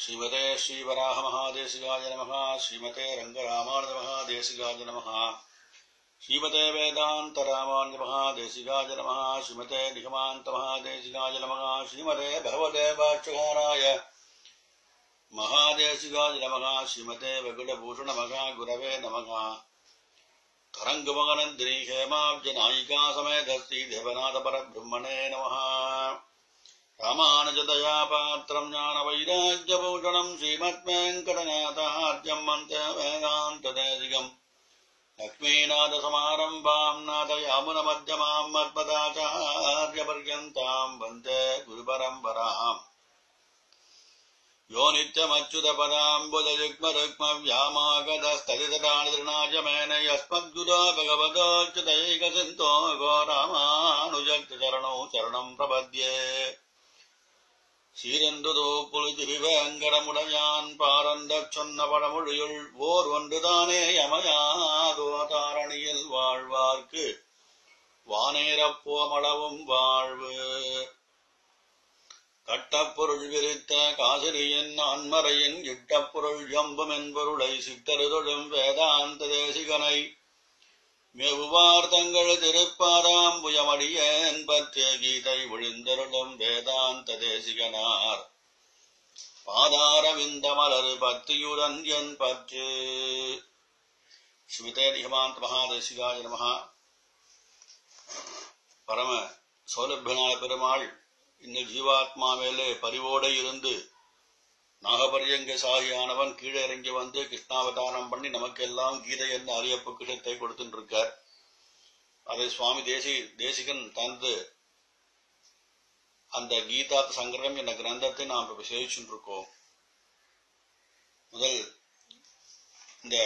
श्रीमते श्रीवराह महादेशिकाय नमः, श्रीमते रङ्गरामानुज महादेशिकाय नमः, श्रीमते वेदान्तरामानुज महादेशिकाय नमः, श्रीमते निगमान्त महादेशिकाय नमः, श्रीमते भगवदेवाक्षकाराय महादेशिकाय नमः, श्रीमते वेङ्कटभूषण मघा गुरवे नमः। तरङ्गमनन्दिनी हेमाब्जनायिका समेधस्ति देवनाथपरब्रह्मणे नमः। रामानुजदया पात्रम् ज्ञानवैराग्यभूषणम् श्रीमद्वेङ्कटनाथार्यम् मन्त्र वेदान्तदेशिकम् लक्ष्मीनाथसमारम्भाम् नाथयामुनमध्यमाम् मद्पदाचार्यपर्यन्ताम् वन्दे गुरुपरम्पराम् यो नित्यमच्युतपदाम्बुजयुग्मरुग्मव्यामागतस्तदितराणितृणाजमेन यस्मद्गुरो भगवतोच्युतैकसिन्तो गोरामानुजक्तचरणौ चरणम् प्रपद्ये சீரன்றுதோ புழுதிருவேங்கடமுடையான் பாரந்தச் சொன்ன படமொழியுள் ஓர் ஒன்றுதானே யமயாதோ தாரணியில் வாழ்வார்க்கு. வானேரப்போமளவும் வாழ்வு. கட்டப்பொருள் விரித்த காசிரியின் ஆன்மறையின் இட்டப்பொருள் எம்பும் என்பொருளை சித்தருதொழும் வேதாந்த தேசிகனை மேவுவார் தங்கள் திருப்பாதாம்புயமடியேன் பற்றிய கீதை ஒழிந்தருளும் வேதாந்த தேசிகனார். பாதாரவிந்த மலர் பத்தியுடன் என் பற்று. ஸ்மிதே நிகமாந்த மகாதேசிகாய நமகா பரம சௌலபியனாய பெருமாள் இந்த ஜீவாத்மா மேலே பரிவோடு இருந்து நாகபரியங்க சாகியானவன் கீழே இறங்கி வந்து கிருஷ்ணாவதாரம் பண்ணி நமக்கெல்லாம் கீதை என்று அரியப்பு பொக்கிஷத்தை கொடுத்துட்டு இருக்கார் அதை சுவாமி தேசி தேசிகன் தந்து அந்த கீதா சங்கரம் என்ற கிரந்தத்தை நாம் இப்ப சேவிச்சுட்டு இருக்கோம் முதல் இந்த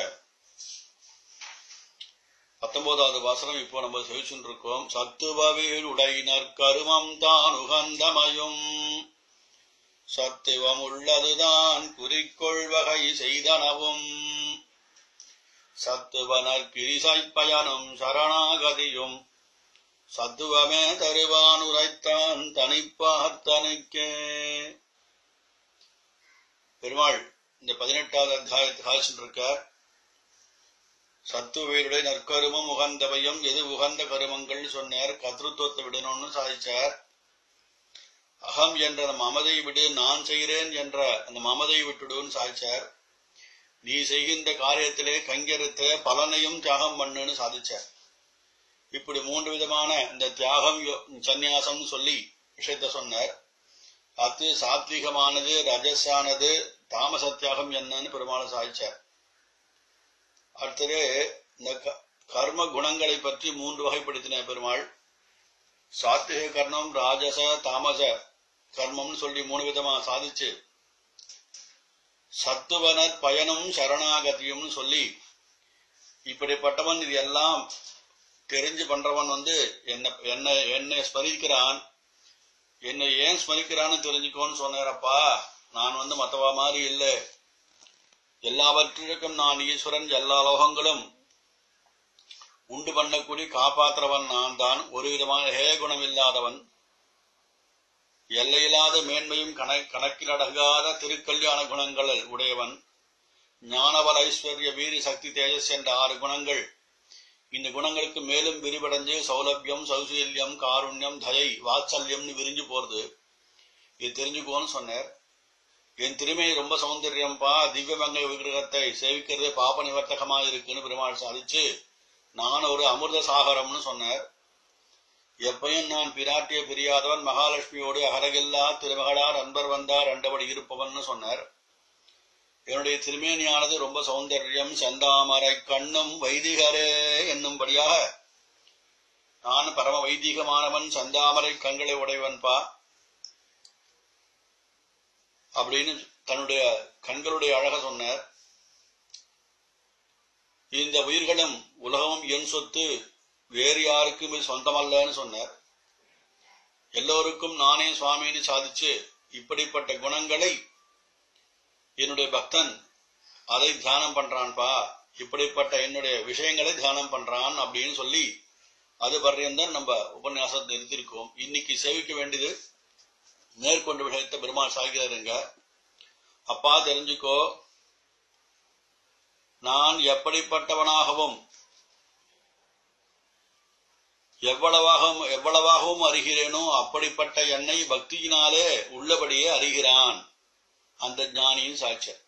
பத்தொன்பதாவது வாசனம் இப்போ நம்ம சேவிச்சுட்டு இருக்கோம் சத்துவவேல் உடையினர் கருமம் தான் உகந்தமையும் சத்துவம் உள்ளதுதான் குறிக்கொள் வகை செய்தனவும். சத்துவனர் கிரிசை பயனும் சரணாகதியும். சத்துவமே தருவான் உரைத்தான் தனிப்பார்த்தனுக்கே. பெருமாள் இந்த பதினெட்டாவது அத்தியாயத்தை காய்ச்சிட்டு இருக்கார் நற்கருமம் உகந்தவையும் எது உகந்த கருமங்கள் சொன்னார். கத்திருத்துவத்தை விடணும்னு சாதிச்சார். அகம் என்ற அந்த மமதை விடு நான் செய்கிறேன் என்ற அந்த மமதை விட்டுடுன்னு சாதிச்சார். நீ செய்கின்ற காரியத்திலே கங்கெடுத்த பலனையும் தியாகம் பண்ணுன்னு சாதிச்சார். இப்படி மூன்று விதமான இந்த தியாகம் சந்நியாசம் சொல்லி விஷயத்த சொன்னார். அது சாத்விகமானது ரஜஸானது தாமச தியாகம் என்னன்னு பெருமாள் சாதிச்சார். அடுத்தது இந்த கர்ம குணங்களை பற்றி மூன்று வகைப்படுத்தின பெருமாள். சாத்விக கர்ணம் ராஜச தாமச. கர்மம்னு சொல்லி மூணு விதமா சாதிச்சு. சத்துவனர் பயனும் சரணாகதியும்னு சொல்லி இப்படிப்பட்டவன் இது எல்லாம் தெரிஞ்சு பண்றவன் வந்து என்ன என்ன என்னை ஸ்மரிக்கிறான். என்னை ஏன் ஸ்மரிக்கிறான்னு தெரிஞ்சுக்கோன்னு சொன்னேரப்பா நான் வந்து மத்தவா மாதிரி இல்லை. எல்லாவற்றிற்கும் நான் ஈஸ்வரன் எல்லா லோகங்களும் உண்டு பண்ணக்கூடிய காப்பாற்றுறவன் நான் தான் ஒரு விதமான ஹே குணம் இல்லாதவன் எல்லையில்லாத மேன்மையும் கணக்கிலடங்காத திருக்கல்யாண குணங்கள் உடையவன். ஞானபல ஐஸ்வர்ய வீரி சக்தி தேஜஸ் என்ற ஆறு குணங்கள். இந்த குணங்களுக்கு மேலும் விரிவடைஞ்சு சௌலபியம் சௌசீல்யம் காருண்யம் தயை வாத்சல்யம்னு விரிஞ்சு போறது. இது தெரிஞ்சுக்கோன்னு சொன்னார். என் திருமை ரொம்ப சௌந்தரியம்பா. திவ்யமங்கை விக்கிரகத்தை சேவிக்கிறது பாப நிவர்த்தகமா இருக்குன்னு பெருமாள் சாதிச்சு நான் ஒரு அமிர்த சாகரம்னு சொன்னார். எப்பையும் நான் பிராட்டிய பிரியாதவன் மகாலட்சுமியோடு அகரகில்லா திருமகளார் அன்பர் வந்தார் அண்டபடி இருப்பவன் சொன்னார். என்னுடைய திருமேனியானது ரொம்ப சௌந்தர்யம் செந்தாமரை கண்ணும் வைதிகரே என்னும்படியாக நான் பரம வைதிகமானவன் செந்தாமரை கண்களை உடையவன்பா அப்படின்னு தன்னுடைய கண்களுடைய அழக சொன்னார். இந்த உயிர்களும் உலகமும் என் சொத்து வேறு யாருக்கும் இது சொந்தமல்லன்னு சொன்னார். எல்லோருக்கும் நானே சுவாமின்னு சாதிச்சு இப்படிப்பட்ட குணங்களை என்னுடைய பக்தன் அதை தியானம் பண்றான்பா இப்படிப்பட்ட என்னுடைய விஷயங்களை தியானம் பண்றான் அப்படின்னு சொல்லி அது பர்யந்தான் நம்ம உபன்யாசத்தை நிறுத்திருக்கோம். இன்னைக்கு சேவிக்க வேண்டியது மேற்கொண்டு விஷயத்தை பெருமாள் சாய்கிறாருங்க அப்பா தெரிஞ்சுக்கோ நான் எப்படிப்பட்டவனாகவும் எவ்வளவாகவும் எவ்வளவாகவும் அறிகிறேனோ அப்படிப்பட்ட என்னை பக்தியினாலே உள்ளபடியே அறிகிறான் அந்த ஞானியின் சாட்சியம்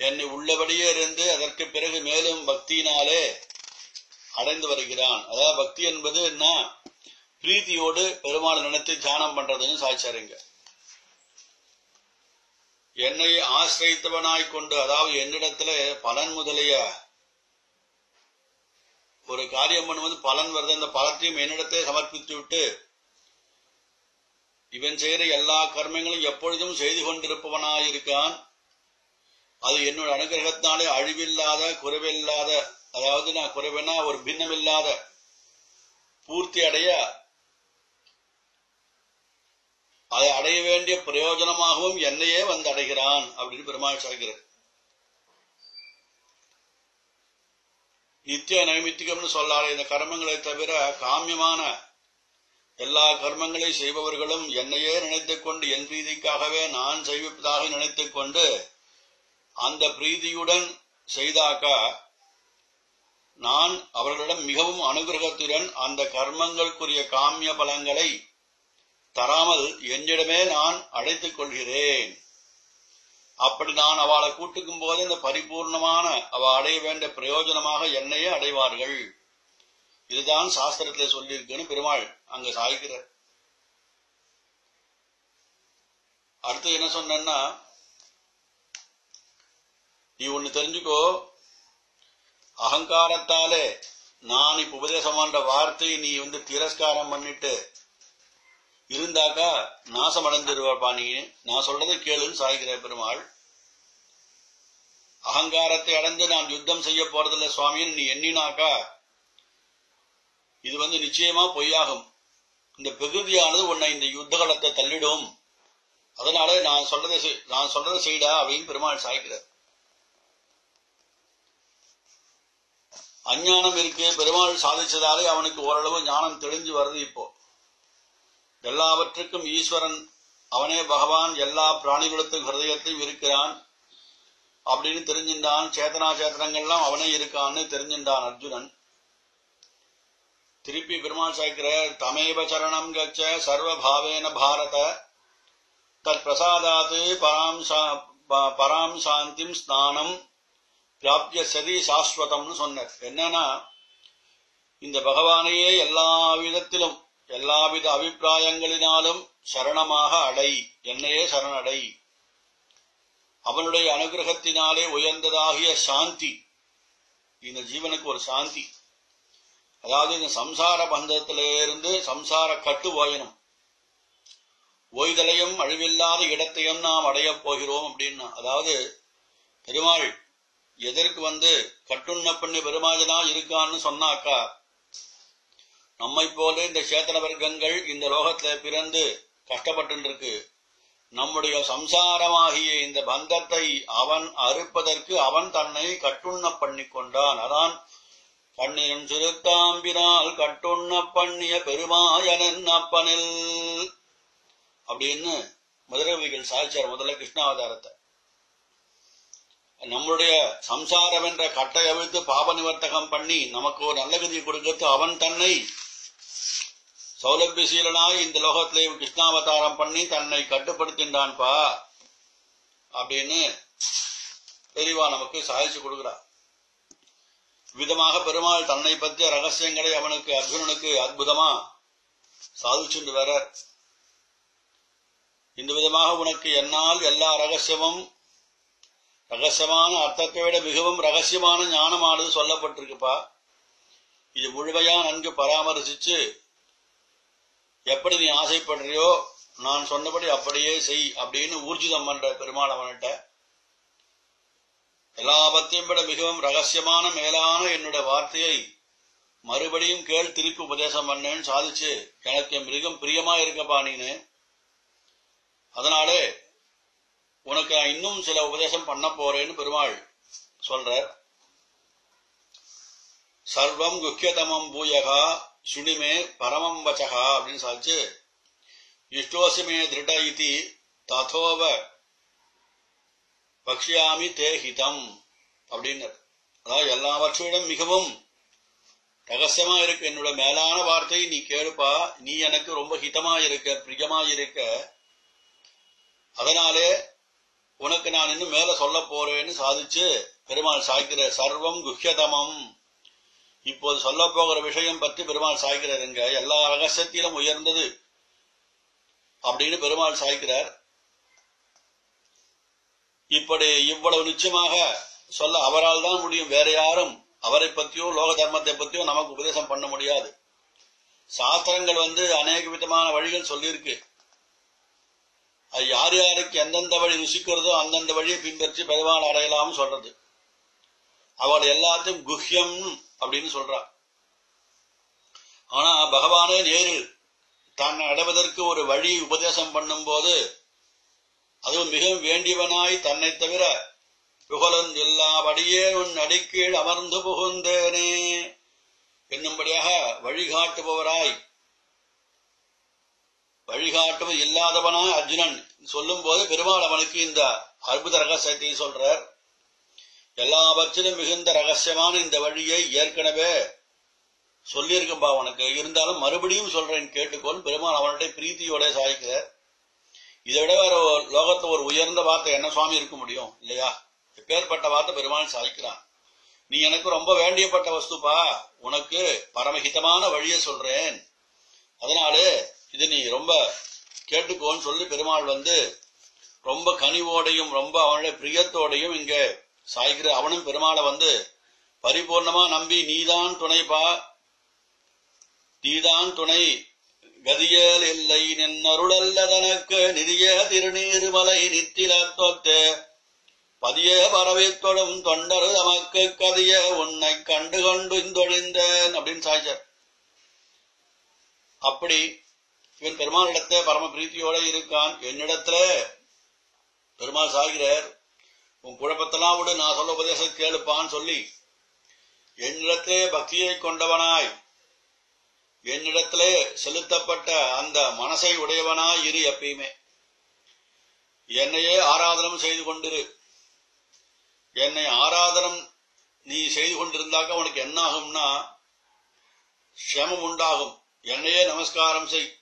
என்னை உள்ளபடியே இருந்து அதற்கு பிறகு மேலும் பக்தியினாலே அடைந்து வருகிறான். அதாவது பக்தி என்பது என்ன? பிரீத்தியோடு பெருமாள் நினைத்து தியானம் பண்றதுன்னு சாட்சியாருங்க என்னை ஆசிரியத்தவனாய் கொண்டு அதாவது என்னிடத்துல பலன் முதலிய ஒரு காரியம் பண்ணும்போது பலன் வருது. அந்த பலத்தையும் என்னிடத்தை சமர்ப்பித்து விட்டு இவன் செய்கிற எல்லா கர்மங்களும் எப்பொழுதும் செய்து கொண்டிருப்பவனாயிருக்கான். அது என்னோட அனுகிரகத்தினாலே அழிவில்லாத குறைவில்லாத அதாவது நான் குறைவனா ஒரு பின்னமில்லாத பூர்த்தி அடைய அதை அடைய வேண்டிய பிரயோஜனமாகவும் என்னையே வந்து அடைகிறான் அப்படின்னு பெருமாள் சொல்கிறார். நித்திய நைமித்திகம்னு சொல்லாத இந்த கர்மங்களை தவிர காமியமான எல்லா கர்மங்களை செய்பவர்களும் என்னையே நினைத்துக் கொண்டு என் பிரீதிக்காகவே நான் செய்விப்பதாக நினைத்துக் கொண்டு அந்த பிரீதியுடன் செய்தாக்கா நான் அவர்களிடம் மிகவும் அனுகிரகத்துடன் அந்த கர்மங்களுக்குரிய காமிய பலங்களை தராமல் என்னிடமே நான் அழைத்துக் கொள்கிறேன். அப்படி நான் அவளை கூட்டுக்கும் போது இந்த பரிபூர்ணமான அவ அடைய வேண்டிய பிரயோஜனமாக என்னையே அடைவார்கள். இதுதான் சாஸ்திரத்துல சொல்லியிருக்குன்னு பெருமாள் அங்க சாய்க்கிறார். அடுத்து என்ன சொன்னா நீ ஒண்ணு தெரிஞ்சுக்கோ அகங்காரத்தாலே நான் இப்ப உபதேசம் பண்ற வார்த்தையை நீ வந்து திரஸ்காரம் பண்ணிட்டு இருந்தாக்கா நாசம் அடைஞ்சிருவாப்பா நீ நான் சொல்றதை கேளுன்னு சாய்கிற பெருமாள். அகங்காரத்தை அடைந்து நான் யுத்தம் செய்ய போறதில்ல சுவாமின்னு நீ எண்ணினாக்கா இது வந்து நிச்சயமா பொய்யாகும். இந்த பிரகிருதியானது உன்னை இந்த யுத்த களத்தை தள்ளிடும். அதனால நான் சொல்றதை செய்- நான் சொல்றதை செய்டா அப்படின்னு பெருமாள் சாய்க்கிறார். அஞ்ஞானம் இருக்கு. பெருமாள் சாதிச்சதாலே அவனுக்கு ஓரளவு ஞானம் தெளிஞ்சு வருது இப்போ. எல்லாவற்றுக்கும் ஈஸ்வரன் அவனே பகவான் எல்லா பிராணிகளுக்கும் ஹிருதயத்தையும் இருக்கிறான் அப்படின்னு தெரிஞ்சின்றான் சேத்தனா சேத்தனங்கள்லாம் அவனே இருக்கான்னு தெரிஞ்சின்றான் அர்ஜுனன். திருப்பி பெருமாள் சாய்க்கிற தமேவ சரணம் கச்ச சர்வபாவேன பாரத தத் பிரசாதாத்து பராம் சா- ப- பராம் சாந்திம் ஸ்நானம் பிராப்திய சதி சாஸ்வதம்னு சொன்னார். என்னன்னா இந்த பகவானையே எல்லா விதத்திலும் எல்லாவித அபிப்பிராயங்களினாலும் சரணமாக அடை. என்னையே சரணடை. அவனுடைய அனுகிரகத்தினாலே உயர்ந்ததாகிய சாந்தி. இந்த ஜீவனுக்கு ஒரு சாந்தி. அதாவது இந்த சம்சார பந்தத்திலிருந்து சம்சார கட்டு ஓயணும் ஓய்தலையும் அழிவில்லாத இடத்தையும் நாம் அடையப் போகிறோம் அப்படின்னா அதாவது பெருமாள் எதற்கு வந்து கட்டுண்ண பண்ணி பெருமாஜனா இருக்கான்னு சொன்னாக்கா நம்மை போல இந்த சேத்தன வர்க்கங்கள் இந்த லோகத்துல பிறந்து கஷ்டப்பட்டு இருக்கு நம்முடைய சம்சாரமாகிய இந்த பந்தத்தை அவன் அறுப்பதற்கு அவன் தன்னை கட்டுண்ண பண்ணி கொண்டான். அதான் கண்ணியன் சிறுத்தாம்பினால் கட்டுண்ண பண்ணிய பெருமாயனன் அப்பனில். அப்படின்னு மதுரவிகள் சாய்ச்சார் முதல்ல கிருஷ்ணாவதாரத்தை. நம்முடைய சம்சாரம் என்ற கட்டை அவிழ்த்து பாப நிவர்த்தகம் பண்ணி நமக்கு ஒரு நல்ல கதியை கொடுக்கிறது அவன் தன்னை சௌலபியசீலனாய் இந்த லோகத்திலே கிருஷ்ணாவதாரம் பண்ணி தன்னை கட்டுப்படுத்தின்றான்பா அப்படின்னு தெளிவா நமக்கு சாதிச்சு கொடுக்கிறார். விதமாக பெருமாள் தன்னை பற்றிய ரகசியங்களை அவனுக்கு அர்ஜுனனுக்கு அற்புதமா சாதிச்சுண்டு வர இந்த விதமாக உனக்கு என்னால் எல்லா ரகசியமும் ரகசியமான அர்த்தத்தை விட மிகவும் ரகசியமான ஞானமானது சொல்லப்பட்டிருக்குப்பா. இது முழுமையா நன்கு பராமரிசிச்சு எப்படி நீ ஆசைப்படுறியோ நான் சொன்னபடி அப்படியே செய் அப்படின்னு ஊர்ஜிதம் பண்ற பெருமாள் அவன்கிட்ட எல்லாவற்றையும் விட மிகவும் ரகசியமான மேலான என்னுடைய வார்த்தையை மறுபடியும் கேள் திருப்பி உபதேசம் பண்ணேன்னு சாதிச்சு எனக்கு மிகவும் பிரியமா இருக்கப்பா நீனு. அதனாலே உனக்கு நான் இன்னும் சில உபதேசம் பண்ண போறேன்னு பெருமாள் சொல்ற சர்வம் குக்கியதமம் பூயகா சுனிமே பரமம் வச்சகா அப்படின்னு சாதிச்சு இஷ்டோசிமே திருட இது ததோவ பக்ஷியாமி தேஹிதம் அப்படின்னர். அதாவது எல்லாவற்றிடம் மிகவும் ரகசியமா இருக்கு. என்னோட மேலான வார்த்தை நீ கேளுப்பா. நீ எனக்கு ரொம்ப ஹிதமா இருக்க பிரியமா இருக்க. அதனாலே உனக்கு நான் இன்னும் மேல சொல்ல போறேன்னு சாதிச்சு பெருமாள் சாய்க்கிற சர்வம் குஹ்யதமம். இப்போது சொல்ல போகிற விஷயம் பற்றி பெருமாள் சாய்க்கிறாருங்க எல்லா ரகசியத்திலும் உயர்ந்தது அப்படின்னு பெருமாள் சாய்க்கிறார். இப்படி இவ்வளவு நிச்சயமாக சொல்ல அவரால் தான் முடியும். வேற யாரும் அவரை பத்தியோ லோக தர்மத்தை பத்தியோ நமக்கு உபதேசம் பண்ண முடியாது. சாஸ்திரங்கள் வந்து அநேக விதமான வழிகள் சொல்லியிருக்கு. அது யார் யாருக்கு எந்தெந்த வழி ருசிக்கிறதோ அந்தந்த வழியை பின்பற்றி பெருமாள் அடையலாம்னு சொல்றது. அவள் எல்லாத்தையும் குஹ்யம் அப்படின்னு சொல்றா. ஆனா பகவானே நேரில் தான் அடைவதற்கு ஒரு வழி உபதேசம் பண்ணும்போது அதுவும் மிகவும் வேண்டியவனாய் தன்னை தவிர புகழன் எல்லாபடியே உன் அடிக்கீழ் அமர்ந்து புகுந்தேனே என்னும்படியாக வழிகாட்டுபவராய் வழிகாட்டுவது இல்லாதவனாய் அர்ஜுனன் சொல்லும் போது பெருமாள் அவனுக்கு இந்த அற்புத ரகசியத்தை சொல்றார். எல்லாவற்றிலும் மிகுந்த ரகசியமான இந்த வழியை ஏற்கனவே சொல்லியிருக்கும்பா உனக்கு. இருந்தாலும் மறுபடியும் சொல்றேன் கேட்டுக்கொள். பெருமாள் அவனுடைய பிரீத்தியோட சாய்க்கிறார் இதை விட வேற ஒரு லோகத்துல ஒரு உயர்ந்த வார்த்தை என்ன சுவாமி இருக்க முடியும் இல்லையா? பேர்பட்ட வார்த்தை பெருமாள் சாய்க்கிறான். நீ எனக்கு ரொம்ப வேண்டியப்பட்ட வஸ்துப்பா. உனக்கு பரமஹிதமான வழியை சொல்றேன். அதனாலே இது நீ ரொம்ப கேட்டுக்கோன்னு சொல்லி பெருமாள் வந்து ரொம்ப கனிவோடையும் ரொம்ப அவனுடைய பிரியத்தோடையும் இங்க சாய்கிற அவனும் பெருமாளை வந்து பரிபூர்ணமா நம்பி நீதான் துணைப்பா நீதான் துணை கதியல் இல்லை நின்னருளல்ல தனக்கு நிதிய திருநீர்மலை நித்தில தொத்து பதிய பரவித்தொடும் தொண்டரு தமக்கு கதிய உன்னை கண்டு கொண்டு தொழிந்தேன் அப்படின்னு சாய்ச்சார். அப்படி இவன் பெருமாளிடத்த பரம பிரீத்தியோட இருக்கான். என்னிடத்துல பெருமாள் சாகிறார் உன் குழப்பத்தெல்லாம் விடு நான் சொல்ல உபதேசம் கேளுப்பான்னு சொல்லி என்னிடத்திலே பக்தியை கொண்டவனாய் என்னிடத்திலே செலுத்தப்பட்ட அந்த மனசை உடையவனாய் இரு எப்பயுமே. என்னையே ஆராதனம் செய்து கொண்டிரு. என்னை ஆராதனம் நீ செய்து கொண்டிருந்தாக்க உனக்கு என்ன ஆகும்னா சிரமம் உண்டாகும். என்னையே நமஸ்காரம் செய்.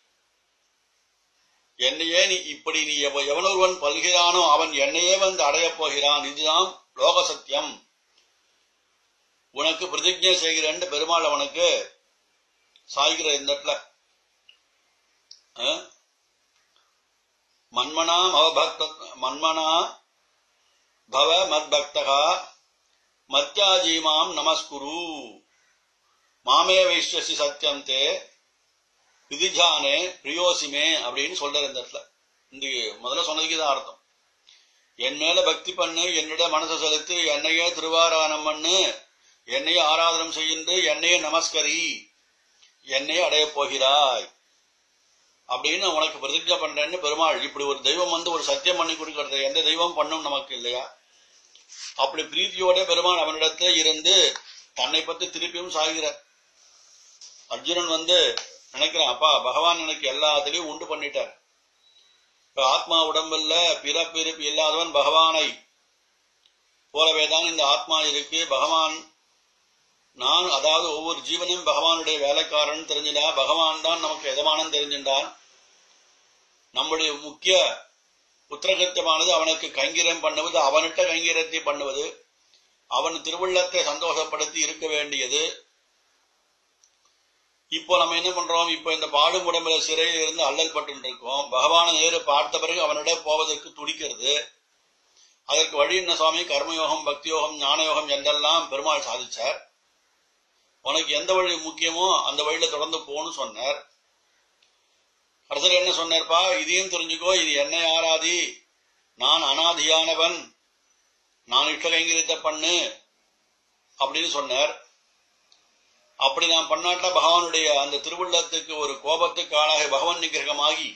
என்னையே நீ இப்படி நீ எவ- எவனொருவன் பல்கிறானோ அவன் என்னையே வந்து அடையப் போகிறான். இதுதான் லோக சத்தியம் உனக்கு பிரதிஜை செய்கிறேன் பெருமாள் அவனுக்கு சாய்கிற இந்த இடத்துல. மன்மனா மவபக்த மன்மனா பவ மத்பக்தகா மத்யாஜீமாம் நமஸ்குரு. மாமே வைஷ்யசி சத்தியம் தே விதிஜானே பிரியோசிமே அப்படின்னு சொல்றாரு இந்த இடத்துல. இந்த முதல்ல சொன்னதுக்கு தான் அர்த்தம். என் மேல பக்தி பண்ணு என்னிட மனசை செலுத்து என்னையே திருவாராயணம் பண்ணு என்னையே ஆராதனம் செய்கின்ற என்னையே நமஸ்கரி என்னையே அடையப் போகிறாய். அப்படின்னு உனக்கு பிரதிஜை பண்றேன்னு பெருமாள் இப்படி ஒரு தெய்வம் வந்து ஒரு சத்தியம் பண்ணி கொடுக்கறது எந்த தெய்வம் பண்ணும் நமக்கு இல்லையா? அப்படி பிரீத்தியோட பெருமாள் அவனிடத்துல இருந்து தன்னை பத்தி திருப்பியும் சாகிறார். அர்ஜுனன் வந்து நினைக்கிறேன். அப்பா பகவான் எனக்கு எல்லாத்திலையும் உண்டு பண்ணிட்டார். இப்ப ஆத்மா உடம்புல பிறப்பிறப்பு இல்லாதவன் பகவானை போலவேதான் இந்த ஆத்மா இருக்கு. பகவான் நான் அதாவது ஒவ்வொரு ஜீவனும் பகவானுடைய வேலைக்காரன் தெரிஞ்சிடா பகவான் தான் நமக்கு எதமானன் தெரிஞ்சின்றான். நம்முடைய முக்கிய உத்தரகத்தியமானது அவனுக்கு கைங்கிரம் பண்ணுவது அவனிட்ட கைங்கிரத்தை பண்ணுவது அவன் திருவுள்ளத்தை சந்தோஷப்படுத்தி இருக்க வேண்டியது. இப்போ நம்ம என்ன பண்றோம்? இப்போ இந்த பாடும் உடம்புல சிறையில் இருந்து அல்லல் பட்டு இருக்கோம் பகவானை நேரு பார்த்த பிறகு அவனிட போவதற்கு துடிக்கிறது. அதற்கு வழி என்ன சுவாமி? கர்மயோகம் பக்தி யோகம் என்றெல்லாம் பெருமாள் சாதிச்சார். உனக்கு எந்த வழி முக்கியமோ அந்த வழியில தொடர்ந்து போகணும்னு சொன்னார். அடுத்தது என்ன சொன்னார்ப்பா? இதையும் தெரிஞ்சுக்கோ இது என்னை ஆராதி. நான் அனாதியானவன். நான் இஷ்ட பண்ணு. அப்படின்னு சொன்னார். அப்படி நாம் பண்ணாட்டா பகவானுடைய அந்த திருவுள்ளத்துக்கு ஒரு கோபத்துக்கு ஆளாக பகவான் நிகிரகமாகி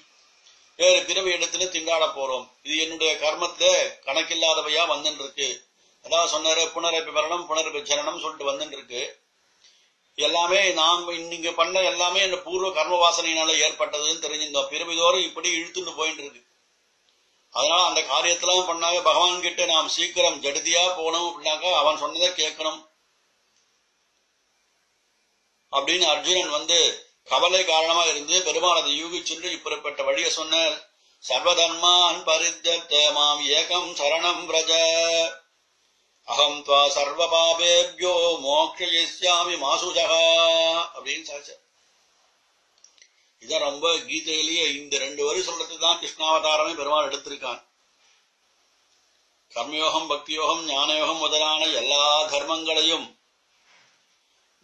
வேறு பிறவி இடத்துல திண்டாட போறோம். இது என்னுடைய கர்மத்துல கணக்கில்லாதவையா வந்துட்டு இருக்கு அதான் சொன்னாரு புனரப்பி மரணம் புனரப்பி சொல்லிட்டு வந்துட்டு இருக்கு எல்லாமே நாம் நீங்க பண்ண எல்லாமே இந்த பூர்வ கர்ம வாசனையினால ஏற்பட்டதுன்னு தெரிஞ்சிருந்தோம். பிறவிதோறும் இப்படி இழுத்துட்டு போயிட்டு இருக்கு அதனால அந்த காரியத்தெல்லாம் பண்ணாங்க பகவான் கிட்ட நாம் சீக்கிரம் ஜடுதியா போகணும் அப்படின்னாக்கா அவன் சொன்னதை கேட்கணும். அப்படின்னு அர்ஜுனன் வந்து கவலை காரணமா இருந்து பெருமானதை யூகிச்சென்று இப்படிப்பட்ட வழியை சொன்ன சர்வதர்மான் பரித்தே மாம் ஏகம் சரணம் பிரஜ. அகம் துவா சர்வ பாபேபியோ மோக்ஷயிஷ்யாமி மாசுஜகா அப்படின்னு சாச்ச இதான் ரொம்ப கீதையிலேயே இந்த ரெண்டு வரி சொல்றதுக்கு தான் கிருஷ்ணாவதாரமே பெருமாள் எடுத்திருக்கான். கர்மயோகம் பக்தியோகம் ஞானயோகம் முதலான எல்லா தர்மங்களையும்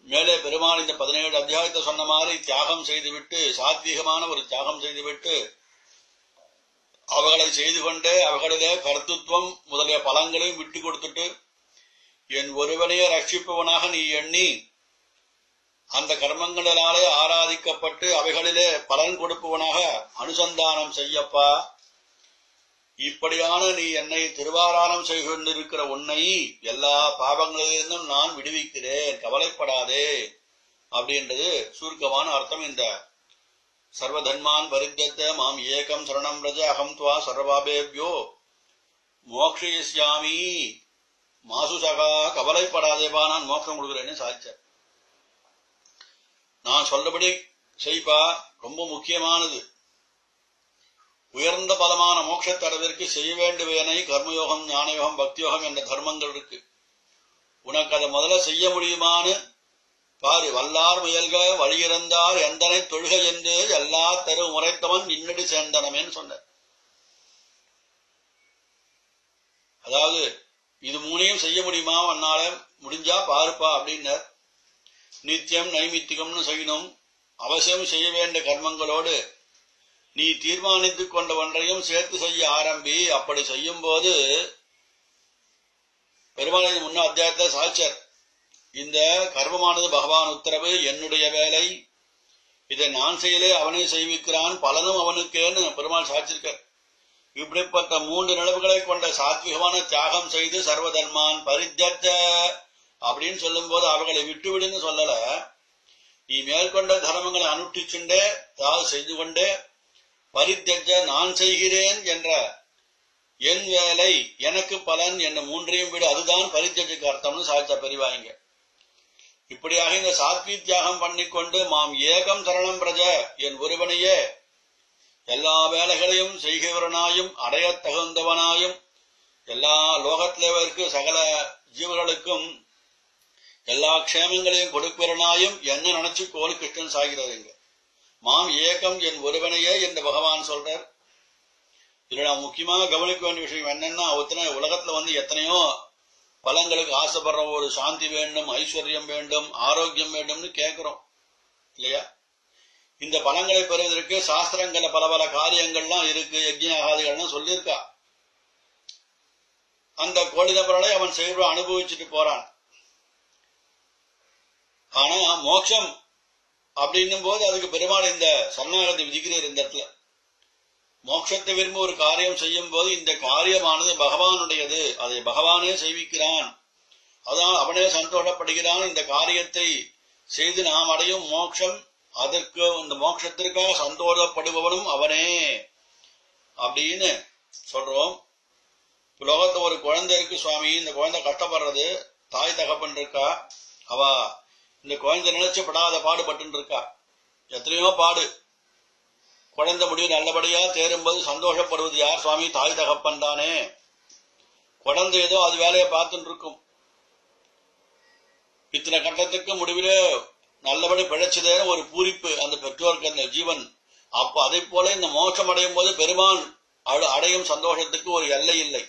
மேலே பெருமான் இந்த பதினேழு அத்தியாயத்தை சொன்ன மாதிரி தியாகம் செய்துவிட்டு சாத்வீகமான ஒரு தியாகம் செய்துவிட்டு அவர்களை செய்து கொண்டே அவர்களிலே கருத்துவம் முதலிய பலங்களையும் விட்டு கொடுத்துட்டு என் ஒருவனையே ரட்சிப்பவனாக நீ எண்ணி அந்த கர்மங்களினாலே ஆராதிக்கப்பட்டு அவைகளிலே பலன் கொடுப்பவனாக அனுசந்தானம் செய்யப்பா. இப்படியான நீ என்னை திருவாராணம் செய்து கொண்டிருக்கிற உன்னை எல்லா பாவங்களிலிருந்தும் நான் விடுவிக்கிறேன். கவலைப்படாதே அப்படின்றது சுருக்கமான அர்த்தம் இந்த. சர்வதன்மான் பரித்தத்த மாம் ஏகம் சரணம் ரஜ அகம் துவா சர்வபாபேபியோ மோக்ஷயிஷ்யாமி மாசுசகா கவலைப்படாதேபா நான் மோட்சம் கொடுக்குறேன்னு சாதிச்ச நான் சொல்லபடி செய்ப்பா ரொம்ப முக்கியமானது. உயர்ந்த பலமான மோட்சத்தடவிற்கு செய்ய வேண்டுவேனை கர்மயோகம் ஞானயோகம் பக்தியோகம் என்ற தர்மங்கள் இருக்கு. உனக்கு அதை முதல்ல செய்ய முடியுமான்னு பாரு வல்லார் முயல்க வழியிறந்தார் எந்தனை தொழுக என்று எல்லா தெரு முறைத்தவன் இன்னடி சேர்ந்தனமேன்னு சொன்னார். அதாவது இது மூணையும் செய்ய முடியுமா உன்னால? முடிஞ்சா பாருப்பா அப்படின்னார். நித்தியம் நைமித்திகம்னு செய்யணும். அவசியம் செய்ய வேண்டிய கர்மங்களோடு நீ தீர்மானித்துக் கொண்ட ஒன்றையும் சேர்த்து செய்ய ஆரம்பி. அப்படி செய்யும் போது பெருமாளின் முன்ன அத்தியாயத்தை சாட்சர் இந்த கர்மமானது பகவான் உத்தரவு என்னுடைய வேலை இதை நான் செய்யலே அவனை செய்விக்கிறான் பலனும் அவனுக்கேன்னு பெருமாள் சாட்சிருக்கார் இப்படிப்பட்ட மூன்று நிலவுகளை கொண்ட சாத்விகமான தியாகம் செய்து சர்வதர்மான் பரித்த அப்படின்னு சொல்லும் போது அவர்களை விட்டுவிடுன்னு சொல்லல. நீ மேற்கொண்ட தர்மங்களை அனுஷ்டிச்சுண்டே அதாவது செய்து கொண்டே பரித்தஜ நான் செய்கிறேன் என்ற என் வேலை எனக்கு பலன் என்ன மூன்றையும் விட அதுதான் பரித்தஜுக்கு அர்த்தம்னு சாதித்த பெரிவாங்க இப்படியாக இந்த சாத்வி தியாகம் பண்ணிக்கொண்டு மாம் ஏகம் சரணம் பிரஜ என் ஒருவனையே எல்லா வேலைகளையும் செய்கிறவனாயும் அடையத் தகுந்தவனாயும் எல்லா லோகத்திலவருக்கு சகல ஜீவர்களுக்கும் எல்லா க்ஷேமங்களையும் கொடுப்பவனாயும் என்ன நினைச்சு கோல் கிருஷ்ணன் சாகிறாருங்க. மாம் ஏகம் என் ஒருவனையே என்று பகவான் சொல்றார். இதுல நான் முக்கியமாக கவனிக்க வேண்டிய விஷயம் என்னன்னா ஒத்தனை உலகத்துல வந்து எத்தனையோ பலங்களுக்கு ஆசைப்படுற ஒரு சாந்தி வேண்டும் ஐஸ்வர்யம் வேண்டும் ஆரோக்கியம் வேண்டும்னு கேட்கிறோம் இல்லையா? இந்த பலங்களை பெறுவதற்கு சாஸ்திரங்கள பல பல காரியங்கள்லாம் இருக்கு யஜ்யாகாதிகள்லாம் சொல்லியிருக்கா. அந்த கோடித பொருளை அவன் செய்வ அனுபவிச்சுட்டு போறான். ஆனா மோட்சம் அப்படின்னும் போது அதுக்கு பெருமாள் இந்த சரணாகதி விதிக்கிறார் இந்த இடத்துல. மோட்சத்தை விரும்ப ஒரு காரியம் செய்யும் போது இந்த காரியமானது பகவானுடையது. அதை பகவானே செய்விக்கிறான். அதனால் அவனே சந்தோஷப்படுகிறான். இந்த காரியத்தை செய்து நாம் அடையும் மோட்சம் அதற்கு இந்த மோட்சத்திற்காக சந்தோஷப்படுபவனும் அவனே. அப்படின்னு சொல்றோம். லோகத்துல ஒரு குழந்தை இருக்கு சுவாமி. இந்த குழந்தை கஷ்டப்படுறது. தாய் தகப்பன் இருக்கா? அவ இந்த குழந்தை நினைச்சு படாத பாடுபட்டு இருக்கா? எத்தனையோ பாடு. குழந்தை முடிவு நல்லபடியா தேரும்போது சந்தோஷப்படுவது யார்? சுவாமி தாய் தகப்பன் தானே. குழந்தை ஏதோ அது வேலையை பார்த்துட்டு இருக்கும். இத்தனை கட்டத்துக்கு முடிவிலே நல்லபடி பிழைச்சதே ஒரு பூரிப்பு அந்த பெற்றோருக்கு அந்த ஜீவன். அப்ப அதை போல இந்த மோட்சம் அடையும் போது பெருமான் அட- அடையும் சந்தோஷத்துக்கு ஒரு எல்லை இல்லை.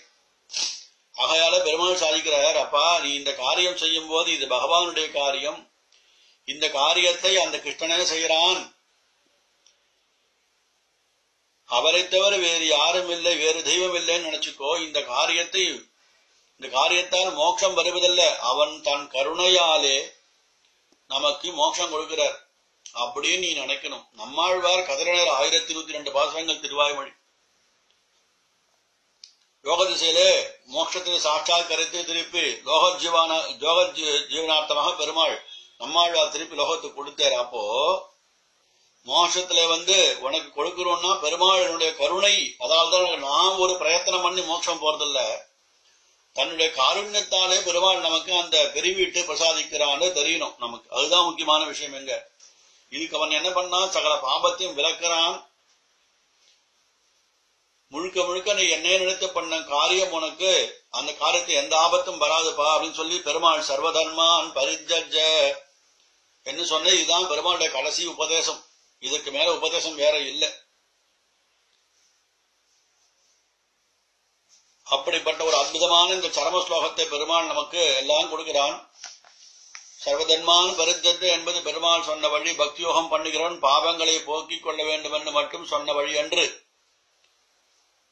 ஆகையால பெருமாள் சாதிக்கிறார் அப்பா நீ இந்த காரியம் செய்யும் போது இது பகவானுடைய காரியம். இந்த காரியத்தை அந்த கிருஷ்ணனே செய்கிறான். அவரை தவிர வேறு யாரும் இல்லை வேறு தெய்வம் இல்லைன்னு நினைச்சுக்கோ. இந்த காரியத்தை இந்த காரியத்தால் மோட்சம் வருவதல்ல. அவன் தன் கருணையாலே நமக்கு மோட்சம் கொடுக்கிறார். அப்படின்னு நீ நினைக்கணும். நம்மாழ்வார் கதிரனர் ஆயிரத்தி இருபத்தி ரெண்டு பாசனங்கள் திருவாய்மொழி. யோக திசையிலே மோட்சத்தில் சாட்சாத் கரைத்து திருப்பி லோக ஜீவான யோக ஜீவனார்த்தமாக பெருமாள் நம்மாழ்வார் திருப்பி லோகத்துக்கு கொடுத்தார். அப்போ மோசத்துல வந்து உனக்கு கொடுக்கிறோம்னா பெருமாளுடைய கருணை. அதாவது நாம் ஒரு பிரயத்தனம் பண்ணி மோட்சம் போறதில்ல. தன்னுடைய காருண்யத்தாலே பெருமாள் நமக்கு அந்த பெருவீட்டு பிரசாதிக்கிறான்னு தெரியணும் நமக்கு. அதுதான் முக்கியமான விஷயம் எங்க. இதுக்கு அவன் என்ன பண்ணான்? சகல பாபத்தையும் விளக்குறான். முழுக்க முழுக்க நீ என்னைய நினைத்து பண்ண காரியம் உனக்கு. அந்த காரியத்தை எந்த ஆபத்தும் வராதுப்பா அப்படின்னு சொல்லி பெருமாள் சர்வதர்மான் பரிஜஜ என்ன சொன்ன இதுதான் பெருமாளுடைய கடைசி உபதேசம். இதுக்கு மேல உபதேசம் வேற இல்லை. அப்படிப்பட்ட ஒரு அற்புதமான இந்த சரம ஸ்லோகத்தை பெருமாள் நமக்கு எல்லாம் கொடுக்கிறான். சர்வதன்மான் பரித்தத்து என்பது பெருமாள் சொன்ன வழி பக்தியோகம் பண்ணுகிறவன் பாவங்களை போக்கிக் கொள்ள வேண்டும் என்று மட்டும் சொன்ன வழி என்று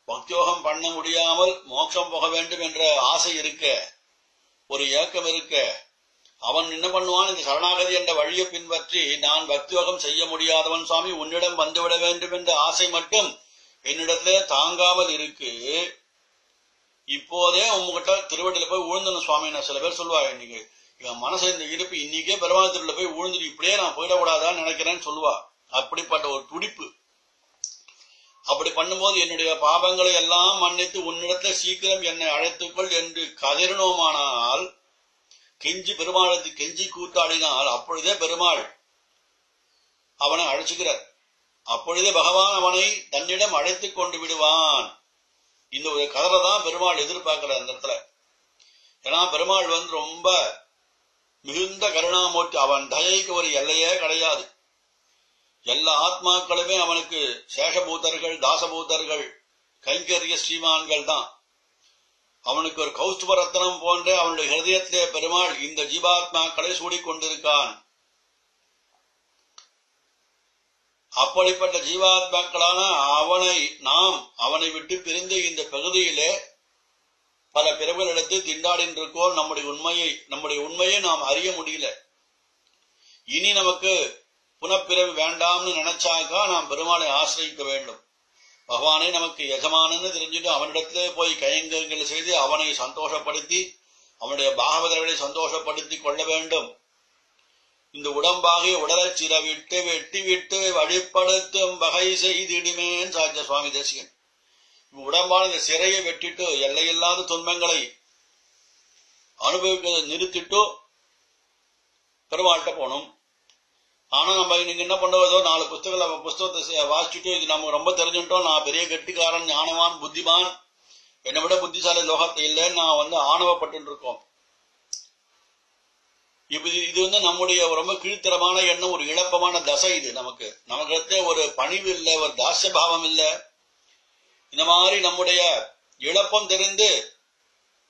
பக்தியோகம் பண்ண முடியாமல் மோட்சம் போக வேண்டும் என்ற ஆசை இருக்க ஒரு ஏக்கம் இருக்க அவன் என்ன பண்ணுவான்? இந்த சரணாகதி என்ற வழியை பின்பற்றி நான் பக்தியோகம் செய்ய முடியாதவன் சுவாமி உன்னிடம் வந்துவிட வேண்டும் என்ற ஆசை மட்டும் என்னிடத்திலே தாங்காமல் இருக்கு. இப்போதே உங்ககிட்ட திருவடியில போய் விழுந்தணும் சுவாமி. நான் சில பேர் சொல்லுவாங்க இன்னைக்கு என் மனசு இந்த இருப்பு இன்னைக்கே பெருமாள் திருவிழ போய் விழுந்துட்டு இப்படியே நான் போயிடக்கூடாதான்னு நினைக்கிறேன்னு சொல்லுவா. அப்படிப்பட்ட ஒரு துடிப்பு. அப்படி பண்ணும்போது என்னுடைய பாபங்களை எல்லாம் மன்னித்து உன்னிடத்துல சீக்கிரம் என்னை அழைத்துக்கொள் என்று கதிரனோமானால் கெஞ்சி பெருமாளுக்கு கெஞ்சி கூத்தாடினால் அப்பொழுதே பெருமாள் அவனை அழைச்சுக்கிறார். அப்பொழுதே பகவான் அவனை தன்னிடம் அழைத்துக் கொண்டு விடுவான். இந்த ஒரு கதரை தான் பெருமாள் எதிர்பார்க்கிறார் அந்த இடத்துல. ஏன்னா பெருமாள் வந்து ரொம்ப மிகுந்த கருணாமூர்த்தி. அவன் தயைக்கு ஒரு எல்லையே கிடையாது. எல்லா ஆத்மாக்களுமே அவனுக்கு சேஷபூதர்கள் தாசபூதர்கள் கைங்கரிய ஸ்ரீமான்கள் தான். அவனுக்கு ஒரு கௌஸ்துப ரத்னம் போன்ற அவனுடைய ஹிருதயத்திலே பெருமாள் இந்த ஜீவாத்மாக்களை சூடிக்கொண்டிருக்கான் அப்படிப்பட்ட ஜீவாத்மாக்களான அவனை நாம் அவனை விட்டு பிரிந்து இந்த பகுதியிலே பல பிறவுகள் எடுத்து திண்டாடின்னு நம்முடைய உண்மையை நம்முடைய உண்மையை நாம் அறிய முடியல. இனி நமக்கு புனப்பிறவி வேண்டாம்னு நினைச்சாக்கா நாம் பெருமாளை ஆசிரியிக்க வேண்டும். பகவானே நமக்கு எஜமானன்னு தெரிஞ்சுட்டு அவனிடத்திலே போய் கையங்கங்கள் செய்து அவனை சந்தோஷப்படுத்தி அவனுடைய பாகவதர்களை சந்தோஷப்படுத்தி கொள்ள வேண்டும். இந்த உடம்பாகிய உடலை சிற விட்டு வெட்டி விட்டு வழிப்படுத்தும் வகை செய்திடுமேன் சாஜ சுவாமி தேசிகன் உடம்பான இந்த சிறையை வெட்டிட்டு எல்லையில்லாத துன்பங்களை அனுபவிக்கிறதை நிறுத்திட்டு பெருமாள்கிட்ட போகணும். ஆனா நம்ம இன்னைக்கு என்ன பண்ணுவதோ நாலு புஸ்தகங்களை புஸ்தகத்தை வாசிச்சுட்டு இது நம்ம ரொம்ப தெரிஞ்சுட்டோம் நான் பெரிய கெட்டிக்காரன் ஞானவான் புத்திமான். என்னை விட புத்திசாலி லோகத்தை இல்லைன்னு நான் வந்து ஆணவப்பட்டு இருக்கோம் இப்ப இது வந்து நம்முடைய ரொம்ப கீழ்த்தரமான எண்ணம் ஒரு இழப்பமான தசை இது நமக்கு. நமக்கு ஒரு பணிவு இல்லை ஒரு தாசிய பாவம் இல்லை. இந்த மாதிரி நம்முடைய இழப்பம் தெரிந்து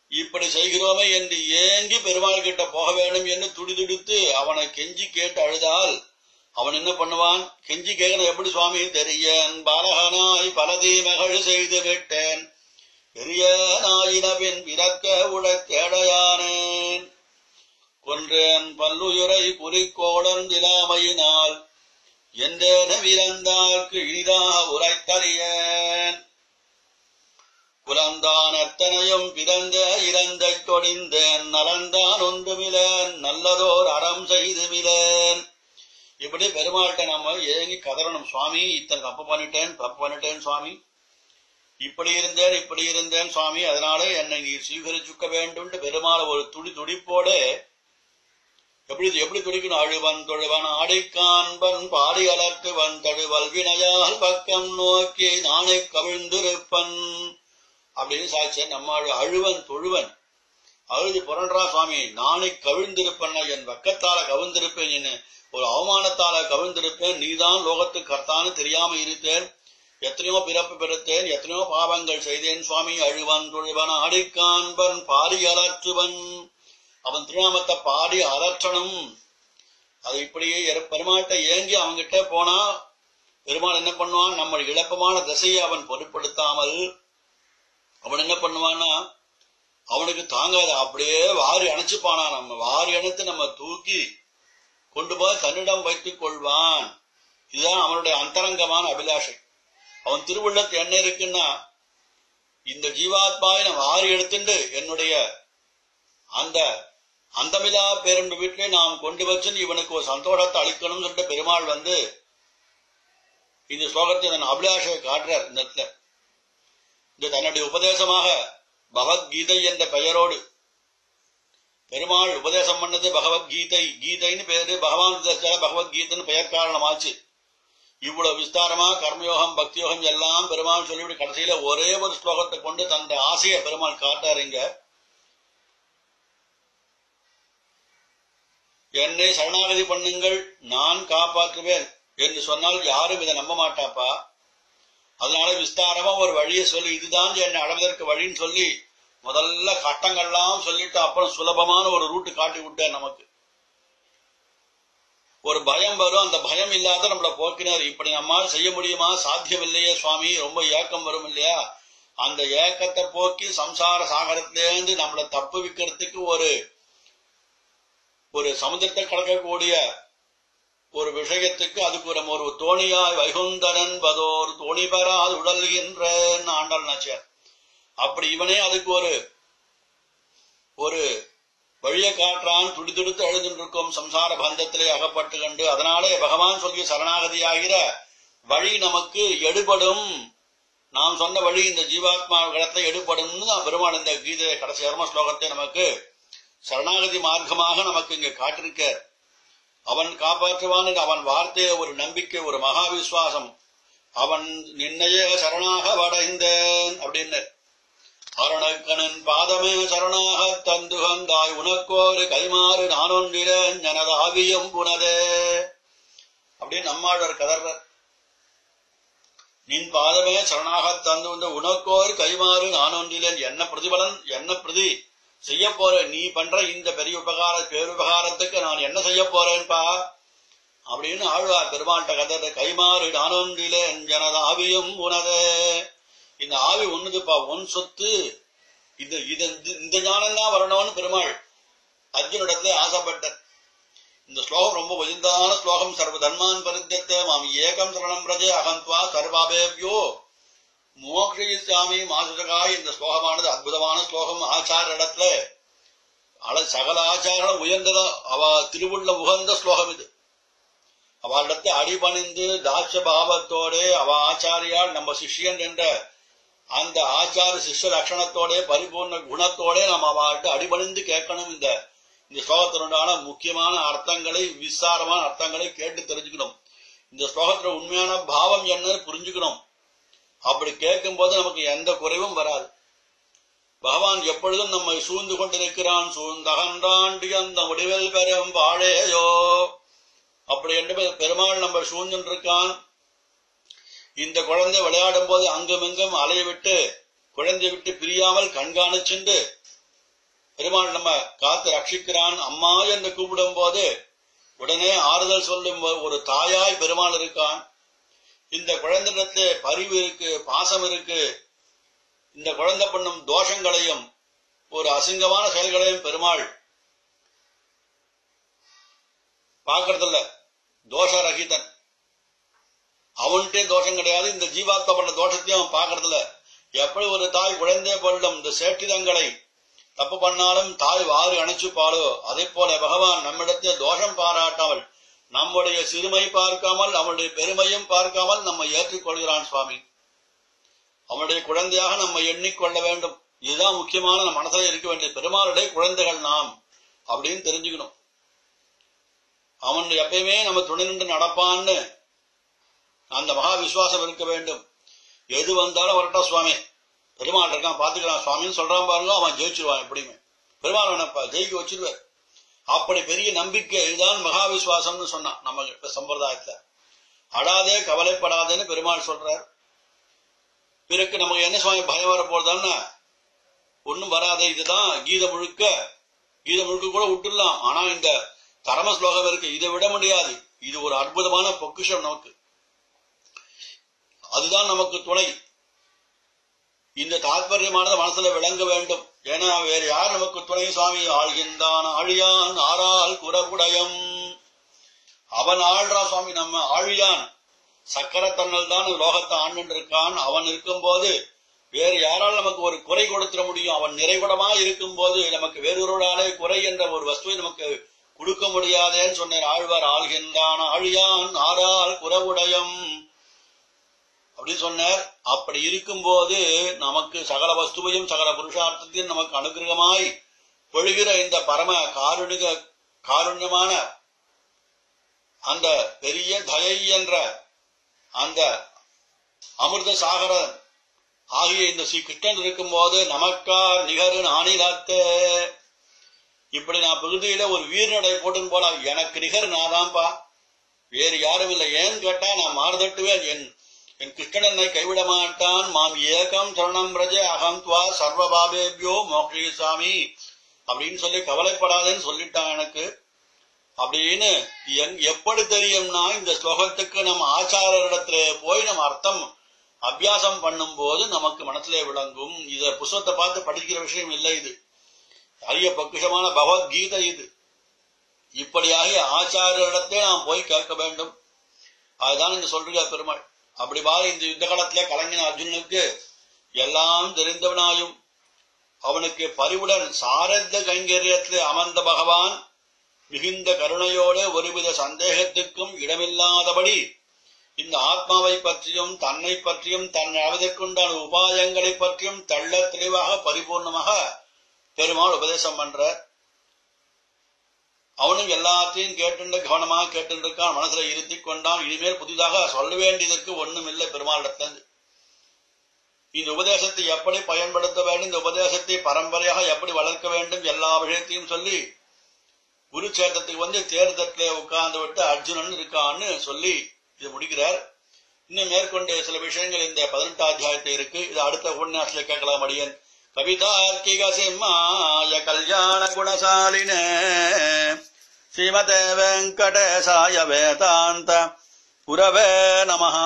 இப்படி செய்கிறோமே என்று ஏங்கி பெருமாள் கிட்ட போக வேணும் என்று துடிதுடித்து அவனை கெஞ்சி கேட்டு அழுதால் அவன் என்ன பண்ணுவான்? கெஞ்சி கேட்கணும். எப்படி சுவாமி? தெரியன் பாலகனாய் பல தீமைகள் செய்து விட்டேன். பெரிய நாயினவின் பிறக்க உட கொன்றேன் பல்லுயிரை குறிக்கோடன் திலாமையினால் என்றேன விரந்தார்க்கு இனிதாக உரைத்தறியேன். குலந்தான் அத்தனையும் பிறந்த இறந்த தொடிந்தேன் நலந்தான் ஒன்றுமிலேன் நல்லதோர் அறம் செய்து மிலேன் இப்படி பெருமாள்கிட்ட நம்ம ஏங்கி கதறணும். சுவாமி இத்தனை தப்பு பண்ணிட்டேன் தப்பு பண்ணிட்டேன் சுவாமி. இப்படி இருந்தேன் இப்படி இருந்தேன் சுவாமி. அதனால என்னை நீ சீகரிச்சுக்க வேண்டும் பெருமாள் ஒரு துடி துடிப்போட எப்படி எப்படி துடிக்கணும்? அழுவன் தொழுவன் ஆடிக்காண்பன் பாடி அலர்த்துவன் தழுவல் வினையால் பக்கம் நோக்கி நானே கவிழ்ந்திருப்பன். அப்படின்னு சாட்சியன் நம்ம அழுவன் தொழுவன். அழுது புரண்டா சுவாமி நானே கவிழ்ந்திருப்பேன் என் பக்கத்தால கவிழ்ந்திருப்பேன் என்ன. ஒரு அவமானத்தால கவிழ்ந்திருப்பேன். நீதான் லோகத்துக்கு கர்த்தான்னு தெரியாம இருத்தேன் எத்தனையோ பிறப்பு பெறுத்தேன் எத்தனையோ பாவங்கள் செய்தேன் சுவாமி. அழுவன் தொழுவன் ஆடிக்கான்பன் பாடி அலற்றுவன். அவன் திருநாமத்தை பாடி அலற்றணும். அது இப்படியே பெருமாள்கிட்ட ஏங்கி அவங்கிட்ட போனா பெருமாள் என்ன பண்ணுவான்? நம்ம இழப்பமான திசையை அவன் பொருட்படுத்தாமல் அவன் என்ன பண்ணுவான்னா அவனுக்கு தாங்காத அப்படியே வாரி அணைச்சுப்பானா நம்ம வாரி அணைத்து நம்ம தூக்கி கொண்டு போய் தன்னிடம் வைத்துக் கொள்வான். இதுதான் அவனுடைய அந்தரங்கமான அபிலாஷை. அவன் திருவுள்ளத்து என்ன இருக்குன்னா இந்த ஜீவாத்மாவை நான் வாரி எடுத்துட்டு என்னுடைய அந்த அந்தமிலா பேரன்பு வீட்டிலே நாம் கொண்டு வச்சு இவனுக்கு ஒரு சந்தோஷத்தை அளிக்கணும்னு சொல்லிட்டு பெருமாள் வந்து இந்த ஸ்லோகத்தை அபிலாஷையை அபிலாஷை காட்டுறார் இந்த இடத்துல. இந்த தன்னுடைய உபதேசமாக பகவத்கீதை என்ற பெயரோடு. பெருமாள் உபதேசம் பண்ணது பகவத்கீதை கீதைன்னு பேரு பகவான் உபதேசிச்சால பகவத்கீதைன்னு பெயர் காரணமாச்சு. இவ்வளவு விஸ்தாரமா கர்மயோகம் பக்தியோகம் எல்லாம் பெருமாள் சொல்லிவிட்டு கடைசியில ஒரே ஒரு ஸ்லோகத்தை கொண்டு தன்னுடைய ஆசையை பெருமாள் காட்டாருங்க என்னை சரணாகதி பண்ணுங்கள் நான் காப்பாற்றுவேன் என்று சொன்னால் யாரும் இதை நம்ப மாட்டாப்பா? அதனால விஸ்தாரமா ஒரு வழியை சொல்லி. இதுதான் என்னை அடைவதற்கு வழின்னு சொல்லி முதல்ல கட்டங்கள்லாம் சொல்லிட்டு அப்புறம் சுலபமான ஒரு ரூட்டு காட்டி விட்டேன் நமக்கு. ஒரு பயம் வரும். அந்த பயம் இல்லாத நம்மளை போக்கினார். இப்படி நம்மால் செய்ய முடியுமா? சாத்தியம் இல்லையே சுவாமி. ரொம்ப ஏக்கம் வரும் இல்லையா? அந்த ஏக்கத்தை போக்கி சம்சார சாகரத்திலேருந்து நம்மளை தப்பு விற்கிறதுக்கு ஒரு ஒரு சமுதிரத்தை கடக்கக்கூடிய ஒரு விஷயத்துக்கு அதுக்கு ஒரு ஒரு தோணியாய் வைகுந்தரன் பதோர் தோணி பெறாது உடல்கின்ற ஆண்டாள் நாச்சியார். அப்படி இவனே அதுக்கு ஒரு ஒரு வழியை காற்றான் துடி துடித்து எழுதிருக்கும் சம்சார பந்தத்திலே அகப்பட்டு கண்டு அதனாலே பகவான் சொல்லிய சரணாகதியாகிற வழி நமக்கு எடுபடும். நாம் சொன்ன வழி இந்த ஜீவாத்மா கடத்தை எடுபடும் தான் பெருமாள் இந்த கீதை கடைசி கர்ம ஸ்லோகத்தை நமக்கு சரணாகதி மார்க்கமாக நமக்கு இங்க காட்டிருக்க அவன் காப்பாற்றுவான் அவன் வார்த்தைய ஒரு நம்பிக்கை ஒரு மகா விசுவாசம் அவன் நின்னைய சரணாக வடைந்தேன் அப்படின்னு அருணக்கணன் பாதமே சரணாக தந்துகந்தாய் உனக்கோரு கைமாறு நானொன்றிலேன் எனது ஆவியம் புனதே. அப்படின்னு நம்மாழ்வார் கதர் நின் பாதமே சரணாக தந்து வந்த கைமாறு நானொன்றிலேன் என்ன பிரதிபலன் என்ன பிரதி? செய்ய போறேன். நீ பண்ற இந்த பெரிய உபகார பேருபகாரத்துக்கு நான் என்ன செய்ய போறேன்பா? அப்படின்னு ஆழ்வார் பெருமாள்கிட்ட கதை கைமாறு நானொன்றிலேன் எனது ஆவியும் உனதே. இந்த ஆவி ஒண்ணுதுப்பா ஒன் சொத்து. இது இது இந்த ஞானம் தான் வரணும்னு பெருமாள் அர்ஜுனிடத்துல ஆசைப்பட்ட இந்த ஸ்லோகம் ரொம்ப உயர்ந்தான ஸ்லோகம். சர்வ தன்மான் பரித்தத்தை மாம் ஏகம் சரணம் பிரஜே அகந்த்வா சர்வாபேவியோ. மோக்ஷயிசாமி மாசுதகாய் இந்த ஸ்லோகமானது அற்புதமான ஸ்லோகம். ஆச்சார இடத்துல அல சகல ஆச்சாரம் உயர்ந்ததா? அவ திருவுள்ள உகந்த ஸ்லோகம் இது. அவளிடத்தை அடிபணிந்து தாட்ச பாவத்தோட அவ ஆச்சாரியால் நம்ம சிஷ்யன் என்ற அந்த ஆச்சார சிஷ்ய லட்சணத்தோட பரிபூர்ண குணத்தோட நம்ம அவள்கிட்ட அடிபணிந்து கேட்கணும் இந்த இந்த ஸ்லோகத்தினுடான முக்கியமான அர்த்தங்களை விசாரமான அர்த்தங்களை கேட்டு தெரிஞ்சுக்கணும். இந்த ஸ்லோகத்துல உண்மையான பாவம் என்னன்னு புரிஞ்சுக்கணும். அப்படி கேட்கும் போது நமக்கு எந்த குறைவும் வராது. பகவான் எப்பொழுதும் நம்மை சூழ்ந்து கொண்டிருக்கிறான். சூழ்ந்தகன்றாண்டி அந்த முடிவில் பெறும் வாழேயோ. அப்படி என்று பெருமாள் நம்ம சூழ்ந்துட்டு இருக்கான் இந்த குழந்தை விளையாடும் போது அங்குமிங்கும் அலைய விட்டு குழந்தை விட்டு பிரியாமல் கண்காணிச்சுண்டு பெருமாள் நம்ம காத்து ரட்சிக்கிறான். அம்மா என்று கூப்பிடும் போது உடனே ஆறுதல் சொல்லும் ஒரு தாயாய் பெருமாள் இருக்கான். இந்த குழந்தையிடத்து பரிவு இருக்கு பாசம் இருக்கு. இந்த குழந்தை பண்ணும் தோஷங்களையும் ஒரு அசிங்கமான செயல்களையும் பெருமாள் பார்க்கறதில்ல. தோஷ ரகிதன் அவன்கிட்டே தோஷம் கிடையாது. இந்த ஜீவாத்மா பண்ண தோஷத்தையும் அவன் பார்க்கறதில்ல. எப்படி ஒரு தாய் குழந்தை பொருளும் இந்த சேட்டிதங்களை தப்பு பண்ணாலும் தாய் வாரி அணைச்சுப்பாளோ அதே போல பகவான் நம்மிடத்தில் தோஷம் பாராட்டாமல் நம்முடைய சிறுமை பார்க்காமல் அவனுடைய பெருமையும் பார்க்காமல் நம்ம ஏற்றுக்கொள்கிறான் சுவாமி. அவனுடைய குழந்தையாக நம்ம எண்ணிக்கொள்ள வேண்டும். இதுதான் முக்கியமான நம்ம மனசுல இருக்க வேண்டிய பெருமாளுடைய குழந்தைகள் நாம் அப்படின்னு தெரிஞ்சுக்கணும். அவன் எப்பயுமே நம்ம துணை நின்று நடப்பான்னு அந்த மகா விசுவாசம் இருக்க வேண்டும். எது வந்தாலும் வரட்டா சுவாமி. பெருமாள் இருக்கான் பாத்துக்கலாம் சுவாமின்னு சொல்றான் பாருங்க அவன் ஜெயிச்சிருவான் எப்படியுமே. பெருமாள் வேணப்பா ஜெயிக்க வச்சிருவார். அப்படி பெரிய நம்பிக்கை இதுதான் மகா விசுவாசம்னு சொன்னான் நம்ம இப்ப சம்பிரதாயத்துல. அடாதே கவலைப்படாதேன்னு பெருமாள் சொல்றார். பிறகு நமக்கு என்ன சுவாமி பயம் வர போறதான்னா ஒண்ணும் வராது இதுதான் கீத முழுக்க. கீத முழுக்க கூட விட்டுடலாம். ஆனா இந்த தரம ஸ்லோகம் இருக்கு. இதை விட முடியாது. இது ஒரு அற்புதமான பொக்கிஷம் நமக்கு. அதுதான் நமக்கு துணை. இந்த தாத்பரியமானது மனசுல விளங்க வேண்டும். ஏன்னா வேறு யார் நமக்கு துணை சுவாமி? ஆழ்கின்றான் ஆழியான் ஆறால் குறவுடையம் அவன் ஆழ்றா சுவாமி நம்ம ஆழியான். சக்கரத்தன்னல் தான் லோகத்தை ஆண்டு இருக்கான் அவன் இருக்கும்போது வேறு யாரால் நமக்கு ஒரு குறை கொடுத்துட முடியும்? அவன் நிறைகுடமா இருக்கும் போது நமக்கு வேறொருவராலே குறை என்ற ஒரு வஸ்துவை நமக்கு கொடுக்க முடியாதேன்னு சொன்னார். ஆழ்வார் ஆழ்கின்றான் ஆழியான் ஆறால் குறவுடையம் அப்படி சொன்னார். அப்படி இருக்கும்போது நமக்கு சகல வஸ்துவையும் சகல புருஷார்த்தத்தையும் நமக்கு அனுகிரகமாய் பொழுகிற இந்த பரம காருணிக காருண்யமான அந்த பெரிய தயை என்ற அந்த அமிர்த சாகரன் ஆகிய இந்த ஸ்ரீ கிருஷ்ணன் இருக்கும்போது நமக்கா நிகரு நானிலாத்த. இப்படி நான் பகுதியில ஒரு வீரநடை போட்டுன்னு போனா எனக்கு நிகர் தான்ப்பா வேறு யாரும் இல்லை. ஏன்னு கேட்டா நான் மாறுதட்டுவேன். என் என் கிருஷ்ணன் என்னை கைவிட மாட்டான் மாம் ஏகம் சரணம் பிரஜ அகம் துவா மோக்ஷி சாமி. அப்படின்னு சொல்லி கவலைப்படாதேன்னு சொல்லிட்டான் எனக்கு. அப்படின்னு என்- எப்படி தெரியும்னா இந்த ஸ்லோகத்துக்கு நம்ம ஆச்சாரரிடத்துல போய் நம்ம அர்த்தம் அபியாசம் பண்ணும்போது நமக்கு மனசுல விளங்கும். இத புஸ்தகத்தை பார்த்து படிக்கிற விஷயம் இல்லை இது. அரிய பக்குஷமான பகவத்கீதை இது. இப்படியாகி ஆச்சாரியரிடத்தே நாம் போய் கேட்க வேண்டும். அதுதான் இங்க சொல்றீங்க பெருமாள். அப்படி பாரு இந்த யுத்த காலத்திலே கலைஞன் அர்ஜுனனுக்கு எல்லாம் தெரிந்தவனாயும் அவனுக்கு பரிவுடன் சாரத கைங்கரியத்திலே அமர்ந்த பகவான் மிகுந்த கருணையோடு ஒருவித சந்தேகத்துக்கும் இடமில்லாதபடி இந்த ஆத்மாவை பற்றியும் தன்னை பற்றியும் தன் அவதற்குண்டான உபாயங்களை பற்றியும் தள்ள தெளிவாக பரிபூர்ணமாக பெருமாள் உபதேசம் பண்ற அவனும் எல்லாத்தையும் கேட்டு கவனமாக கேட்டுருக்கான் மனசுல இருத்தி கொண்டான். இனிமேல் புதிதாக சொல்ல வேண்டியதற்கு ஒண்ணும் இல்லை பெருமாளிடத்திலிருந்து இந்த உபதேசத்தை எப்படி பயன்படுத்த வேண்டும்? இந்த உபதேசத்தை பரம்பரையாக எப்படி வளர்க்க வேண்டும்? எல்லா விஷயத்தையும் சொல்லி குருச்சேத்திரத்துக்கு வந்து தேர்தட்டிலே உட்கார்ந்து விட்டு அர்ஜுனன் இருக்கான்னு சொல்லி இது முடிக்கிறார். இன்னும் மேற்கொண்டு சில விஷயங்கள் இந்த பதினெட்டாம் அத்தியாயத்தை இருக்கு. இது அடுத்த உபன்யாசத்துல கேட்கலாம் அடியன். कवितार्किकसिंहाय कल्याणगुणशालिने श्रीमते वेङ्कटेशाय वेदान्त पुरवे नमः